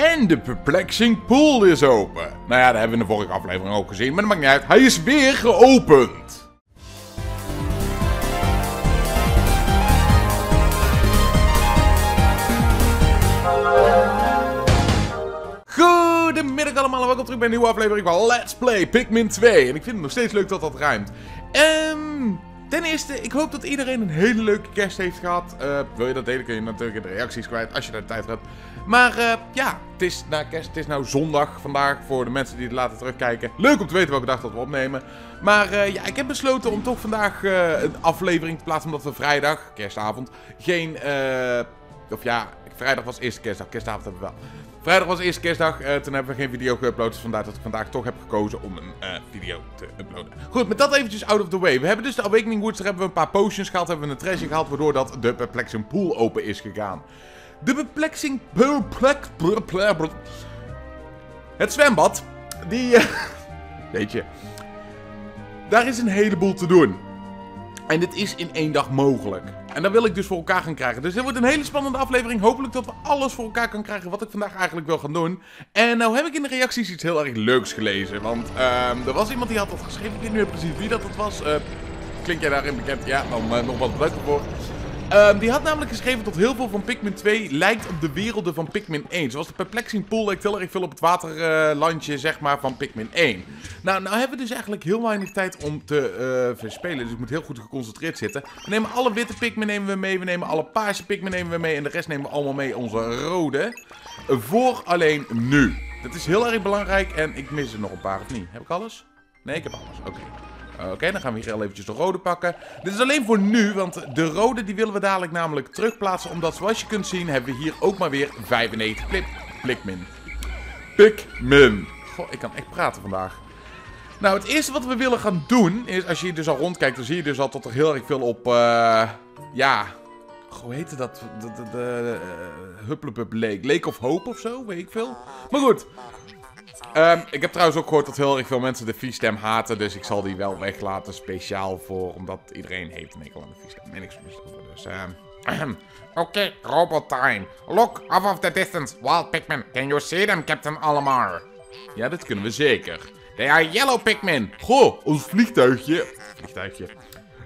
En de Perplexing Pool is open. Nou ja, dat hebben we in de vorige aflevering ook gezien, maar dat maakt niet uit. Hij is weer geopend. Goedemiddag allemaal en welkom terug bij een nieuwe aflevering van Let's Play Pikmin 2. En ik vind het nog steeds leuk dat dat ruimt. Ehm... Ten eerste, ik hoop dat iedereen een hele leuke kerst heeft gehad. Uh, wil je dat delen, kun je natuurlijk in de reacties kwijt als je daar tijd hebt. Maar uh, ja, het is na kerst, het is nou zondag vandaag voor de mensen die het laten terugkijken. Leuk om te weten welke dag dat we opnemen. Maar uh, ja, ik heb besloten om toch vandaag een aflevering te plaatsen, omdat we vrijdag, kerstavond, geen... of ja, vrijdag was eerste kerstdag, kerstavond hebben we wel. Vrijdag was eerste kerstdag, toen hebben we geen video geüpload. Dus vandaar dat ik vandaag toch heb gekozen om een video te uploaden. Goed, met dat eventjes out of the way. We hebben dus de Awakening Woods, daar hebben we een paar potions gehaald. Hebben we een treasure gehaald, waardoor dat de Perplexing Pool open is gegaan. De. Perplex... Het zwembad, die... Uh, weet je... Daar is een heleboel te doen. En dit is in één dag mogelijk. En dat wil ik dus voor elkaar gaan krijgen. Dus dit wordt een hele spannende aflevering. Hopelijk dat we alles voor elkaar kan krijgen wat ik vandaag eigenlijk wil gaan doen. En nou heb ik in de reacties iets heel erg leuks gelezen. Want uh, er was iemand die had dat geschreven. Ik weet niet precies wie dat het was. Uh, klink jij daarin bekend? Ja, dan uh, nog wat leuker voor. Um, die had namelijk geschreven dat heel veel van Pikmin 2 lijkt op de werelden van Pikmin 1. Zoals de Perplexing Pool lijkt heel erg veel op het waterlandje, zeg maar, van Pikmin 1. Nou, nou hebben we dus eigenlijk heel weinig tijd om te uh, verspelen. Dus ik moet heel goed geconcentreerd zitten. We nemen alle witte Pikmin nemen we mee. We nemen alle paarse Pikmin nemen we mee. En de rest nemen we allemaal mee, onze rode. Voor alleen nu. Dat is heel erg belangrijk. En ik mis er nog een paar, of niet? Heb ik alles? Nee, ik heb alles. Oké. Oké, dan gaan we hier heel eventjes de rode pakken. Dit is alleen voor nu, want de rode die willen we dadelijk namelijk terugplaatsen. Omdat zoals je kunt zien hebben we hier ook maar weer 95 plip, Pikmin. Pikmin. Goh, ik kan echt praten vandaag. Nou, het eerste wat we willen gaan doen is, als je hier dus al rondkijkt, dan zie je dus al dat er heel erg veel op, uh, ja, hoe heette dat? De, de, de uh, Lake. Lake of Hope of zo, weet ik veel. Maar goed, Um, ik heb trouwens ook gehoord dat heel erg veel mensen de V-stem haten. Dus ik zal die wel weglaten. Speciaal voor. Omdat iedereen heeft een aan de V-stem. Niks over. Dus. Um, Oké, robot time. Look off of the distance. Wild Pikmin. Can you see them, Captain Alomar? Ja, dat kunnen we zeker. They are yellow Pikmin. Goh, ons vliegtuigje. Vliegtuigje.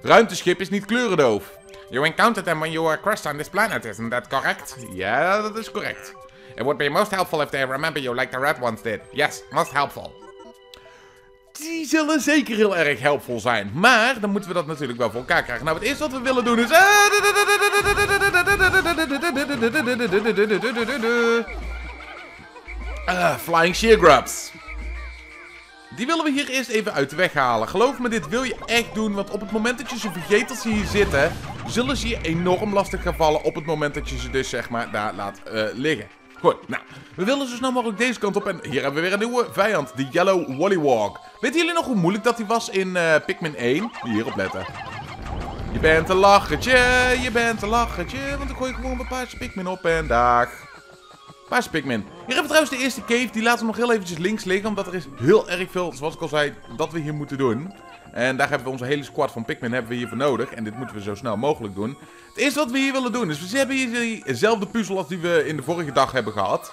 Ruimteschip is niet kleurendoof. You encountered them when you were crashed on this planet, isn't that correct? Ja, dat is correct. It would be most helpful if they remember you like the red ones did. Yes, most helpful. Die zullen zeker heel erg helpvol zijn. Maar dan moeten we dat natuurlijk wel voor elkaar krijgen. Nou, het eerste wat we willen doen is... Uh, flying Shear Grubs. Die willen we hier eerst even uit de weg halen. Geloof me, dit wil je echt doen. Want op het moment dat je ze vergeet dat ze hier zitten... zullen ze je enorm lastig gaan vallen. Op het moment dat je ze dus, zeg maar, daar laat uh, liggen. Goed, nou, we willen zo snel mogelijk deze kant op. En hier hebben we weer een nieuwe vijand, de Yellow Wollywog. Weten jullie nog hoe moeilijk dat die was in uh, Pikmin 1? Hier op letten. Je bent een lachertje, je bent een lachertje. Want ik gooi gewoon een paarse Pikmin op en dag. Paarse Pikmin. Hier hebben we trouwens de eerste cave. Die laten we nog heel eventjes links liggen. Omdat er is heel erg veel, zoals ik al zei, dat we hier moeten doen. En daar hebben we onze hele squad van Pikmin hebben we hiervoor nodig. En dit moeten we zo snel mogelijk doen. Het eerste wat we hier willen doen is, we hebben hier dezelfde puzzel als die we in de vorige dag hebben gehad.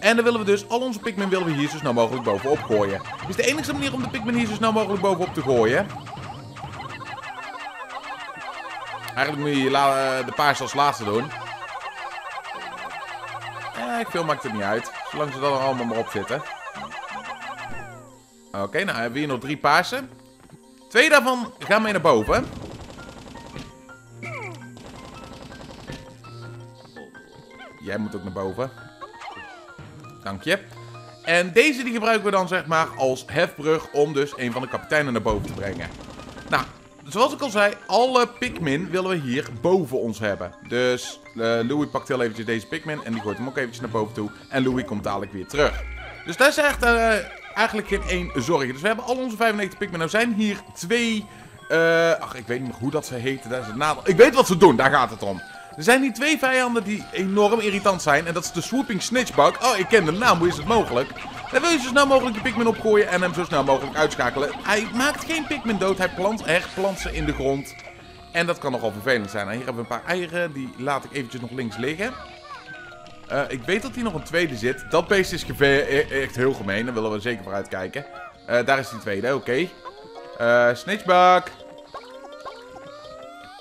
En dan willen we dus, al onze Pikmin willen we hier zo snel mogelijk bovenop gooien. Het is de enige manier om de Pikmin hier zo snel mogelijk bovenop te gooien. Eigenlijk moet je de paars als laatste doen. Eh, veel maakt het niet uit. Zolang ze dan allemaal maar op zitten. Oké, nou hebben we hier nog drie paarsen. Twee daarvan gaan mee naar boven. Jij moet ook naar boven. Dank je. En deze die gebruiken we dan zeg maar als hefbrug om dus een van de kapiteinen naar boven te brengen. Nou, zoals ik al zei, alle Pikmin willen we hier boven ons hebben. Dus uh, Louis pakt heel eventjes deze Pikmin en die gooit hem ook eventjes naar boven toe. En Louis komt dadelijk weer terug. Dus dat is echt uh, eigenlijk geen één zorg. Dus we hebben al onze 95 Pikmin. Nou zijn hier twee... Uh, ach, ik weet niet meer hoe dat ze heten. Dat is het nadeel. Ik weet wat ze doen, daar gaat het om. Er zijn hier twee vijanden die enorm irritant zijn. En dat is de Swooping Snitchbug. Oh, ik ken de naam. Hoe is het mogelijk? Dan wil je zo snel mogelijk je Pikmin opgooien en hem zo snel mogelijk uitschakelen. Hij maakt geen Pikmin dood. Hij plant echt plant ze in de grond. En dat kan nogal vervelend zijn. Hier hebben we een paar eieren. Die laat ik eventjes nog links liggen. Eh, ik weet dat hier nog een tweede zit. Dat beest is geve- e- echt heel gemeen. Daar willen we zeker voor uitkijken. Eh, daar is die tweede, oké. Eh Snitchbug.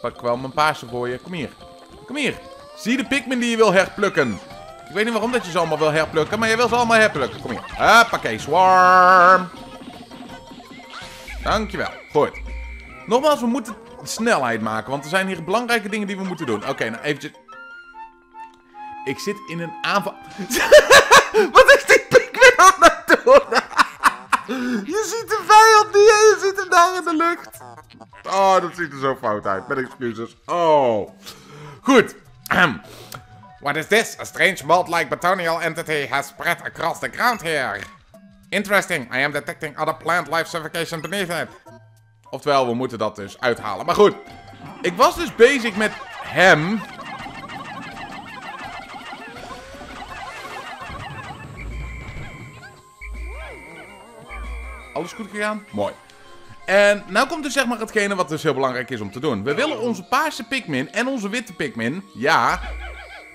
Pak wel mijn paarse voor je. Kom hier. Kom hier. Zie de Pikmin die je wil herplukken. Ik weet niet waarom dat je ze allemaal wil herplukken, maar je wil ze allemaal herplukken. Kom hier. Hoppakee, swarm. Dankjewel. Goed. Nogmaals, we moeten snelheid maken, want er zijn hier belangrijke dingen die we moeten doen. Oké, nou eventjes... Ik zit in een aanval... Wat is die Pikmin aan het doen? je ziet de vijand niet en je ziet hem daar in de lucht. Oh, dat ziet er zo fout uit. Met excuses. Oh. Goed. What is this? A strange mold-like botanical entity has spread across the ground here. Interesting. I am detecting other plant life suffocation beneath it. Oftewel, we moeten dat dus uithalen. Maar goed. Ik was dus bezig met hem. Alles goed gegaan? Mooi. En nou komt dus zeg maar hetgene wat dus heel belangrijk is om te doen. We willen onze paarse Pikmin en onze witte Pikmin, ja,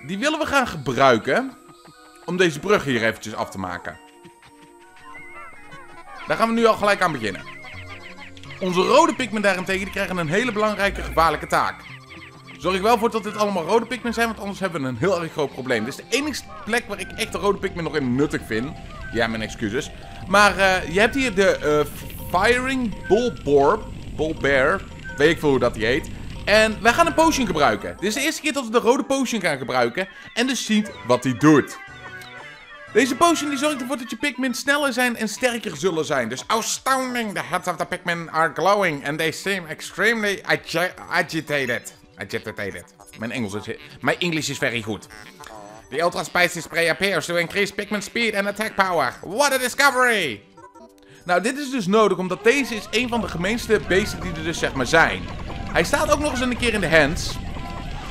die willen we gaan gebruiken om deze brug hier eventjes af te maken. Daar gaan we nu al gelijk aan beginnen. Onze rode Pikmin daarentegen, die krijgen een hele belangrijke gevaarlijke taak. Zorg ik wel voor dat dit allemaal rode Pikmin zijn, want anders hebben we een heel erg groot probleem. Dit is de enige plek waar ik echt de rode Pikmin nog in nuttig vind. Ja, mijn excuses. Maar eh, je hebt hier de eh, Firing Bullborb. Bullbear. Weet ik veel hoe dat die heet. En wij gaan een potion gebruiken. Dit is de eerste keer dat we de rode potion gaan gebruiken. En dus ziet wat die doet. Deze potion die zorgt ervoor dat je Pikmin sneller zijn en sterker zullen zijn. Dus Astounding! The heads of the Pikmin are glowing and they seem extremely agi- agitated. Agitated. mijn Engels is... Mijn English is very good. The Ultra Spicy Spray appears to increase Pikmin speed and attack power. What a discovery! Nou, dit is dus nodig, omdat deze is een van de gemeenste beesten die er dus zeg maar zijn. Hij staat ook nog eens een keer in de hands.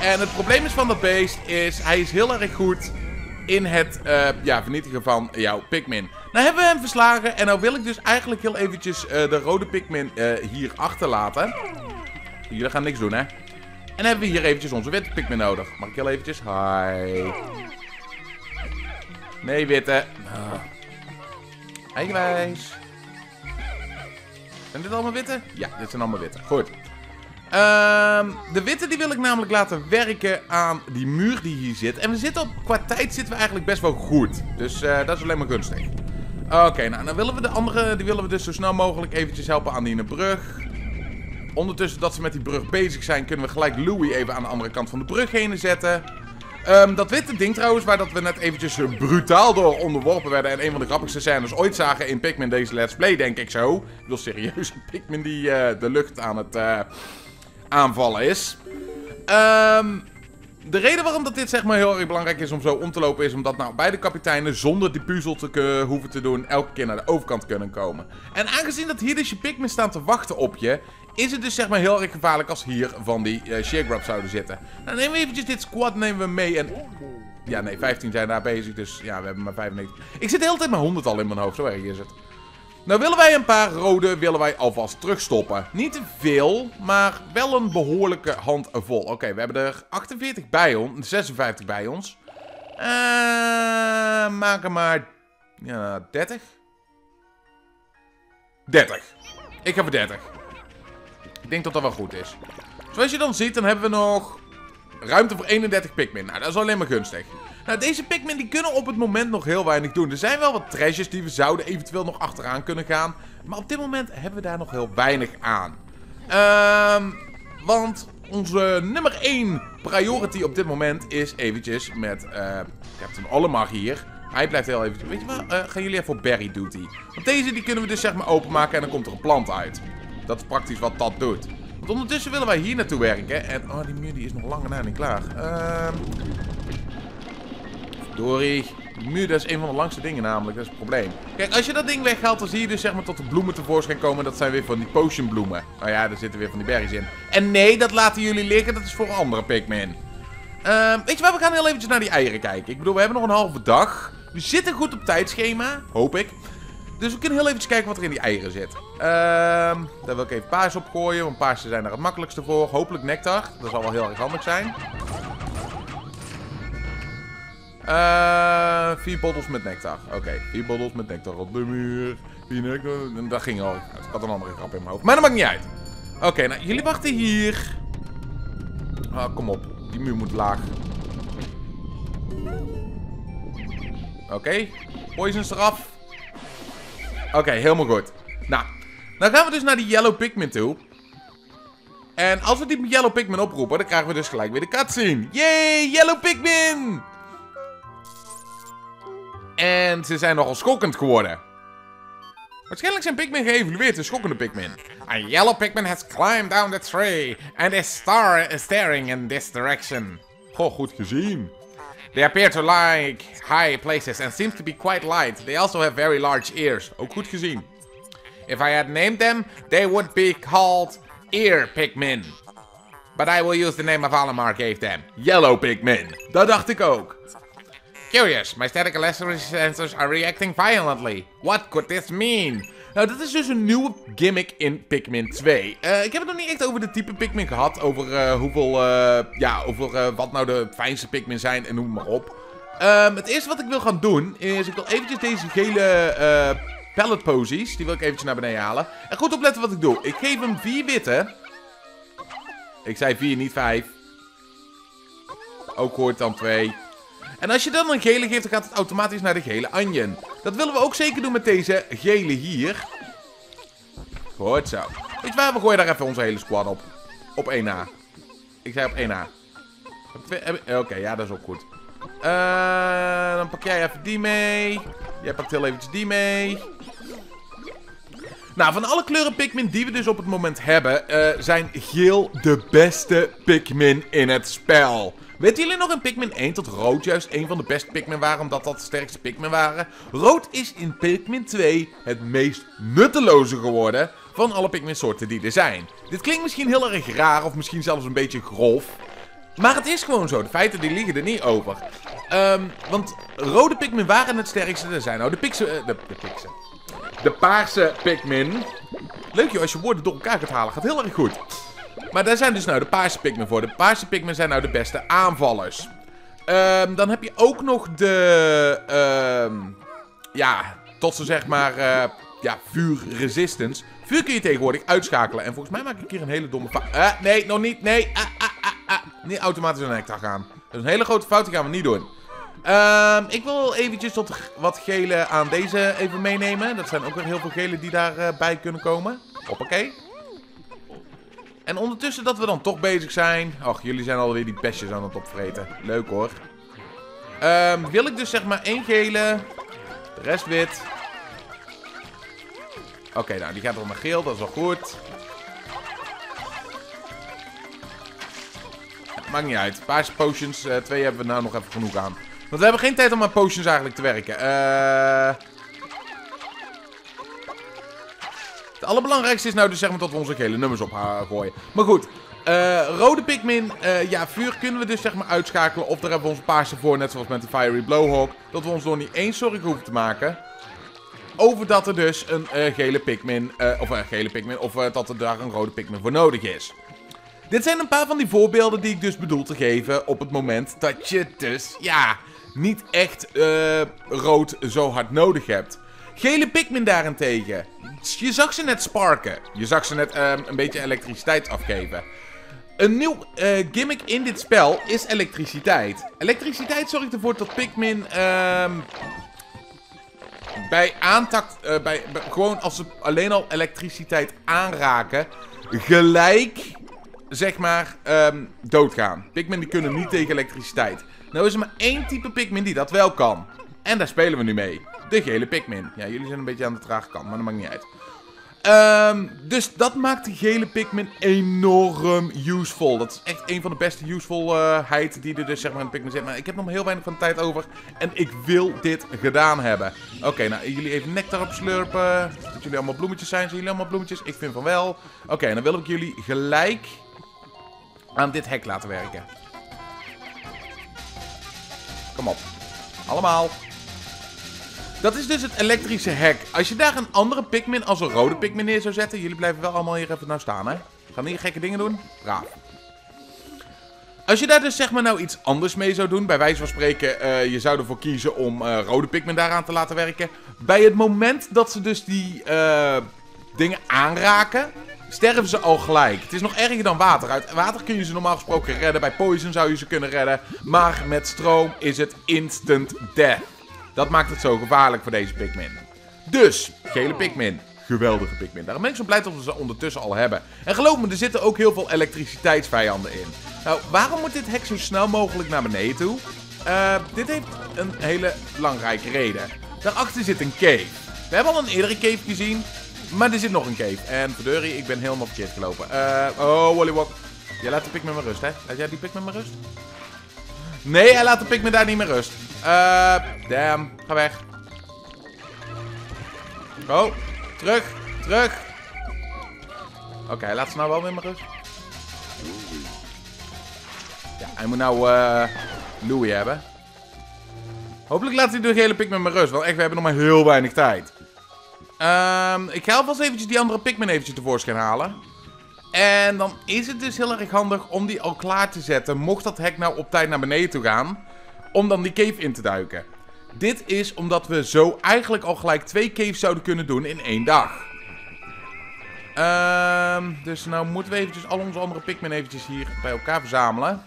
En het probleem is van dat beest is, hij is heel erg goed in het eh, ja, vernietigen van jouw Pikmin. Nou hebben we hem verslagen en nou wil ik dus eigenlijk heel eventjes eh, de rode Pikmin eh, hier achterlaten. Jullie gaan niks doen, hè? En hebben we hier eventjes onze witte Pikmin nodig. Mag ik heel eventjes? Hi. Nee, witte. Ah. Eigenwijs. Zijn dit allemaal witte? Ja, dit zijn allemaal witte. Goed. Ehm, de witte die wil ik namelijk laten werken aan die muur die hier zit. En we zitten op, qua tijd zitten we eigenlijk best wel goed. Dus eh, dat is alleen maar gunstig. Oké, nou dan willen we de andere, die willen we dus zo snel mogelijk eventjes helpen aan die ene brug. Ondertussen dat ze met die brug bezig zijn, kunnen we gelijk Louis even aan de andere kant van de brug heen zetten. Ehm, dat witte ding trouwens, waar dat we net eventjes eh, brutaal door onderworpen werden. En een van de grappigste scènes ooit zagen in Pikmin deze Let's Play, denk ik zo. Ik bedoel serieus, Pikmin die eh, de lucht aan het eh, aanvallen is. Ehm, de reden waarom dat dit zeg maar heel erg belangrijk is om zo om te lopen is omdat nou beide kapiteinen zonder die puzzel te hoeven te doen elke keer naar de overkant kunnen komen. En aangezien dat hier dus je Pikmin staan te wachten op je, is het dus zeg maar heel erg gevaarlijk als hier van die uh, Sheargrub zouden zitten. Nou nemen we eventjes dit squad nemen we mee en... Ja nee, 15 zijn daar bezig, dus ja we hebben maar 95. Ik zit de hele tijd met 100 al in mijn hoofd, zo erg is het. Nou willen wij een paar rode willen wij alvast terugstoppen. Niet te veel, maar wel een behoorlijke handvol. Oké, we hebben er 48 bij ons, 56 bij ons. Eh, maak er maar ja, 30. 30. Ik heb er 30. Ik denk dat dat wel goed is. Zoals je dan ziet, dan hebben we nog ruimte voor 31 Pikmin. Nou, dat is alleen maar gunstig. Nou, deze Pikmin die kunnen op het moment nog heel weinig doen. Er zijn wel wat treasures die we zouden eventueel nog achteraan kunnen gaan. Maar op dit moment hebben we daar nog heel weinig aan. Ehm, want onze nummer 1 priority op dit moment is eventjes met eh Captain Olemar hier. Hij blijft heel eventjes... Weet je wat? Eh, gaan jullie even voor Berry Duty. Want deze die kunnen we dus zeg maar openmaken en dan komt er een plant uit. Dat is praktisch wat dat doet. Want ondertussen willen wij hier naartoe werken. En oh, die muur die is nog lang en na niet klaar. Ehm... Dorie. Die muur, dat is een van de langste dingen namelijk. Dat is het probleem. Kijk, als je dat ding weghaalt, dan zie je dus zeg maar tot de bloemen tevoorschijn komen. Dat zijn weer van die potion bloemen. Nou ja, daar zitten weer van die berries in. En nee, dat laten jullie liggen. Dat is voor andere Pikmin. Ehm, weet je wat, we gaan heel eventjes naar die eieren kijken. Ik bedoel, we hebben nog een halve dag. We zitten goed op tijdschema. Hoop ik. Dus we kunnen heel eventjes kijken wat er in die eieren zit. Ehm, daar wil ik even paars op gooien. Want paarsen zijn daar het makkelijkste voor. Hopelijk nectar. Dat zal wel heel erg handig zijn. Eh, vier bottles met nectar. Oké, vier bottles met nectar op de muur. Vier nectar. Dat ging al. Ik had een andere grap in mijn hoofd. Maar dat maakt niet uit. Oké, nou, jullie wachten hier. Ah, kom op. Die muur moet laag. Oké, poisons eraf. Oké, helemaal goed. Nou, dan gaan we dus naar die Yellow Pikmin toe. En als we die Yellow Pikmin oproepen, dan krijgen we dus gelijk weer de cutscene. Yay, Yellow Pikmin! En ze zijn nogal schokkend geworden. Waarschijnlijk zijn Pikmin geëvolueerd in schokkende Pikmin. A yellow Pikmin has climbed down the tree and is star staring in this direction. Goh, goed gezien. They appear to like high places and seems to be quite light. They also have very large ears. Ook goed gezien. If I had named them, they would be called Ear Pikmin. But I will use the name of Alamar gave them. Yellow Pikmin. Dat dacht ik ook. Curious, my static electricity sensors are reacting violently. What could this mean? Nou, dat is dus een nieuwe gimmick in Pikmin 2. Eh, ik heb het nog niet echt over de type Pikmin gehad. Over eh, hoeveel, eh, ja, over wat nou de fijnste Pikmin zijn en noem maar op. Ehm, het eerste wat ik wil gaan doen, is ik wil eventjes deze gele eh pallet posies, die wil ik eventjes naar beneden halen. En goed opletten wat ik doe. Ik geef hem vier witte. Ik zei vier, niet vijf. Ook hoort dan twee. En als je dan een gele geeft, dan gaat het automatisch naar de gele onion. Dat willen we ook zeker doen met deze gele hier. Goed zo. Weet je waar, we gooien daar even onze hele squad op. Op 1A. Ik zei op 1A. Op twee- heb ik- Oké, ja, dat is ook goed. Eh, dan pak jij even die mee. Jij pakt heel eventjes die mee. Nou, van alle kleuren Pikmin die we dus op het moment hebben, eh, zijn geel de beste Pikmin in het spel. Weten jullie nog in Pikmin 1 dat rood juist een van de beste Pikmin waren, omdat dat de sterkste Pikmin waren? Rood is in Pikmin 2 het meest nutteloze geworden van alle Pikmin soorten die er zijn. Dit klinkt misschien heel erg raar of misschien zelfs een beetje grof. Maar het is gewoon zo. De feiten die liegen er niet over. Ehm, want rode Pikmin waren het sterkste. Er zijn nou de Pixel... eh, de, de paarse Pikmin. Leuk joh, als je woorden door elkaar kunt halen. Gaat heel erg goed. Maar daar zijn dus nou de paarse Pikmin voor. De paarse Pikmin zijn nou de beste aanvallers. Ehm, dan heb je ook nog de... ehm, ja, tot ze zeg maar... eh, ja, vuurresistance. Vuur kun je tegenwoordig uitschakelen. En volgens mij maak ik hier een hele domme fout. Eh, nee, nog niet. Nee. Ah, ah, ah. Niet automatisch een nectar gaan. Dat is een hele grote fout. Die gaan we niet doen. Ehm, ik wil eventjes tot wat gele aan deze even meenemen. Dat zijn ook weer heel veel gele die daarbij bij kunnen komen. Hoppakee. En ondertussen dat we dan toch bezig zijn. Och, jullie zijn alweer die bestjes aan het opvreten. Leuk hoor. Ehm, wil ik dus zeg maar één gele. De rest wit. Oké, nou die gaat wel naar geel. Dat is wel goed. Maakt niet uit. Paarse potions. eh, twee hebben we nou nog even genoeg aan. Want we hebben geen tijd om aan potions eigenlijk te werken. Eh... allerbelangrijkste is nou dus zeg maar dat we onze gele nummers op gooien. Maar goed, eh, rode Pikmin, eh, ja, vuur kunnen we dus zeg maar uitschakelen. Of daar hebben we onze paarse voor, net zoals met de Fiery Blowhawk. Dat we ons nog niet eens zorgen hoeven te maken. Over dat er dus een eh, gele Pikmin, of een gele Pikmin, of dat er daar een rode Pikmin voor nodig is. Dit zijn een paar van die voorbeelden die ik dus bedoel te geven op het moment dat je dus, ja, niet echt rood zo hard nodig hebt. Gele Pikmin daarentegen. Je zag ze net sparken. Je zag ze net ehm, een beetje elektriciteit afgeven. Een nieuw eh, gimmick in dit spel is elektriciteit. Elektriciteit zorgt ervoor dat Pikmin ehm, bij aantak, eh, bij, bij- gewoon als ze alleen al elektriciteit aanraken, gelijk, zeg maar, ehm, doodgaan. Pikmin die kunnen niet tegen elektriciteit. Nou is er maar één type Pikmin die dat wel kan. En daar spelen we nu mee. De gele Pikmin. Ja, jullie zijn een beetje aan de trage kant, maar dat maakt niet uit. Ehm, dus dat maakt de gele Pikmin enorm useful. Dat is echt een van de beste usefulheid die er dus zeg maar in Pikmin zit. Maar ik heb nog heel weinig van de tijd over. En ik wil dit gedaan hebben. Oké, nou jullie even nectar opslurpen. Dat jullie allemaal bloemetjes zijn. Zijn jullie allemaal bloemetjes? Ik vind van wel. Oké, dan wil ik jullie gelijk aan dit hek laten werken. Kom op. Allemaal. Dat is dus het elektrische hek. Als je daar een andere Pikmin als een rode Pikmin neer zou zetten... Jullie blijven wel allemaal hier even nou staan, hè? Gaan die gekke dingen doen? Braaf. Als je daar dus zeg maar nou iets anders mee zou doen, bij wijze van spreken, eh, je zou ervoor kiezen om eh, rode Pikmin daaraan te laten werken. Bij het moment dat ze dus die eh, dingen aanraken, sterven ze al gelijk. Het is nog erger dan water. Uit water kun je ze normaal gesproken redden, bij poison zou je ze kunnen redden. Maar met stroom is het instant death. Dat maakt het zo gevaarlijk voor deze Pikmin. Dus, gele Pikmin. Geweldige Pikmin. Daarom ben ik zo blij dat we ze ondertussen al hebben. En geloof me, er zitten ook heel veel elektriciteitsvijanden in. Nou, waarom moet dit hek zo snel mogelijk naar beneden toe? Eh, dit heeft een hele belangrijke reden. Daarachter zit een cave. We hebben al een eerdere cave gezien, maar er zit nog een cave. En verdorie, ik ben helemaal verkeerd gelopen. Eh, oh, Wollywop. Jij laat de Pikmin maar rust, hè? Laat jij die Pikmin maar rust? Nee, hij laat de Pikmin daar niet meer rust. Eh, damn. Ga weg. Oh, terug, terug. Oké, hij laat ze nou wel weer maar rust. Ja, hij moet nou eh Louis hebben. Hopelijk laat hij de gele Pikmin maar rust, want echt, we hebben nog maar heel weinig tijd. Ehm, ik ga alvast eventjes die andere Pikmin eventjes tevoorschijn halen. En dan is het dus heel erg handig om die al klaar te zetten, mocht dat hek nou op tijd naar beneden toe gaan, om dan die cave in te duiken. Dit is omdat we zo eigenlijk al gelijk twee caves zouden kunnen doen in één dag. Ehm, dus nou moeten we eventjes al onze andere Pikmin eventjes hier bij elkaar verzamelen.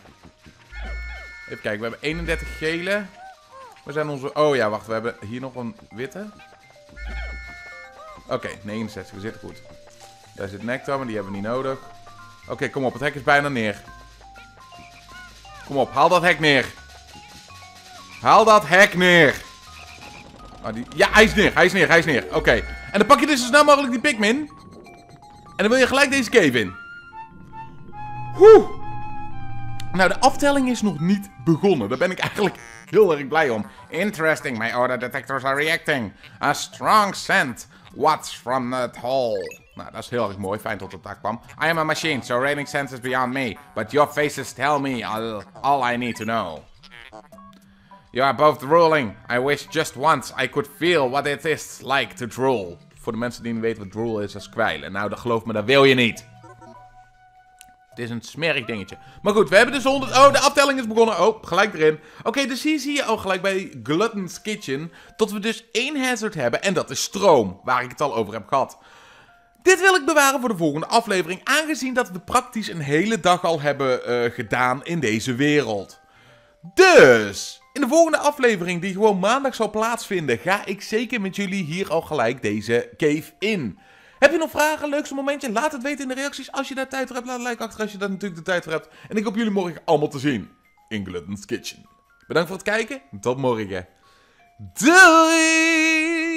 Even kijken, we hebben 31 gele. Waar zijn onze... Oh ja, wacht, we hebben hier nog een witte. Oké, 69, we zitten goed. Daar zit Nectar, maar die hebben we niet nodig. Oké, kom op, het hek is bijna neer. Kom op, haal dat hek neer. Haal dat hek neer. Oh, die... Ja, hij is neer, hij is neer, hij is neer. Oké. En dan pak je dus zo snel mogelijk die Pikmin. En dan wil je gelijk deze cave in. Oeh. Nou, de aftelling is nog niet begonnen. Daar ben ik eigenlijk heel erg blij om. Interesting, my order detectors are reacting. A strong scent. What's from that hole? Nou, dat is heel erg mooi. Fijn dat het daar kwam. I am a machine, so rating sense is beyond me. But your faces tell me all, all I need to know. You are both drooling. I wish just once I could feel what it is like to drool. Voor de mensen die niet weten wat drool is, is kwijlen. Nou, dat geloof me, dat wil je niet. Het is een smerig dingetje. Maar goed, we hebben dus 100... Oh, de aftelling is begonnen. Oh, gelijk erin. Oké, dus hier zie je al gelijk bij Glutton's Kitchen... dat we dus één hazard hebben en dat is stroom. Waar ik het al over heb gehad. Dit wil ik bewaren voor de volgende aflevering... aangezien dat we praktisch een hele dag al hebben eh, gedaan in deze wereld. Dus... In de volgende aflevering, die gewoon maandag zal plaatsvinden... ga ik zeker met jullie hier al gelijk deze cave in... Heb je nog vragen, leukste momentje? Laat het weten in de reacties. Als je daar tijd voor hebt, laat een like achter als je daar natuurlijk de tijd voor hebt. En ik hoop jullie morgen allemaal te zien in Glutton's Kitchen. Bedankt voor het kijken. Tot morgen. Doei!